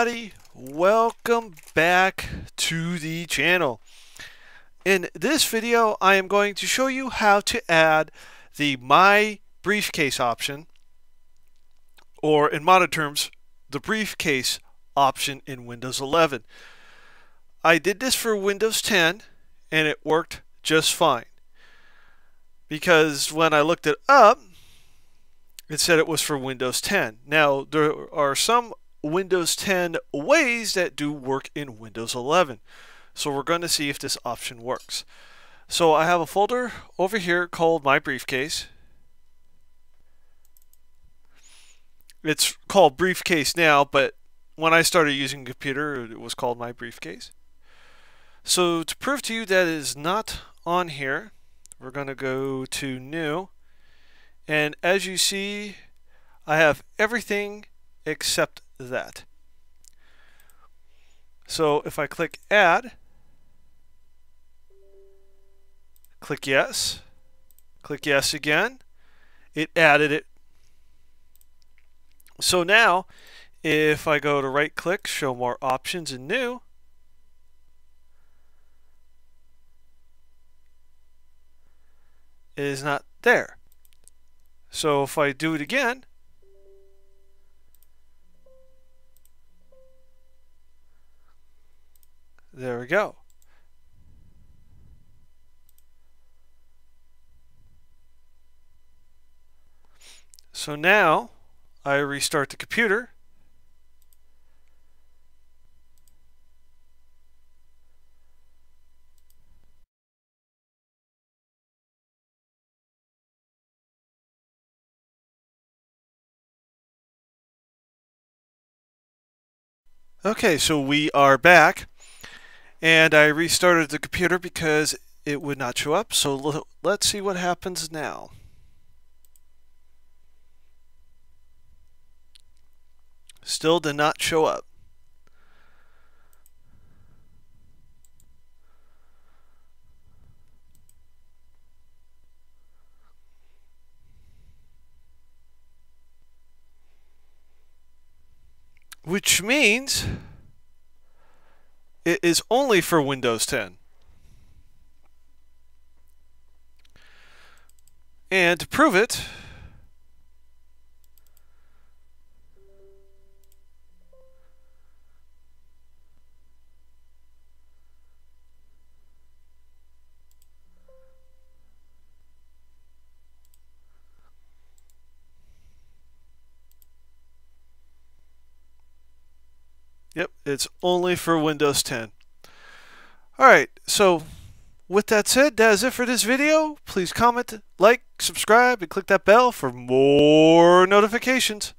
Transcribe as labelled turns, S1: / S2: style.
S1: everybody. Welcome back to the channel. In this video I am going to show you how to add the my briefcase option or in modern terms the briefcase option in Windows 11 I did this for Windows 10 and it worked just fine. Because when I looked it up it said it was for Windows 10. Now, there are some Windows 10 ways that do work in Windows 11. So we're going to see if this option works. So I have a folder over here called My Briefcase. It's called Briefcase now, but when I started using computer, it was called My Briefcase. So to prove to you that it is not on here, we're going to go to New and as you see, I have everything except that. So if I click Add, click Yes, click Yes again, it added it. So now, if I go to right click, show more options and new, it is not there. So if I do it again, there we go. So now I restart the computer Okay, so we are back and I restarted the computer because it would not show up. So let's see what happens now. Still did not show up. which means it is only for Windows 10. And to prove it, Yep, it's only for Windows 10. Alright, so with that said, that is it for this video. Please comment, like, subscribe, and click that bell for more notifications.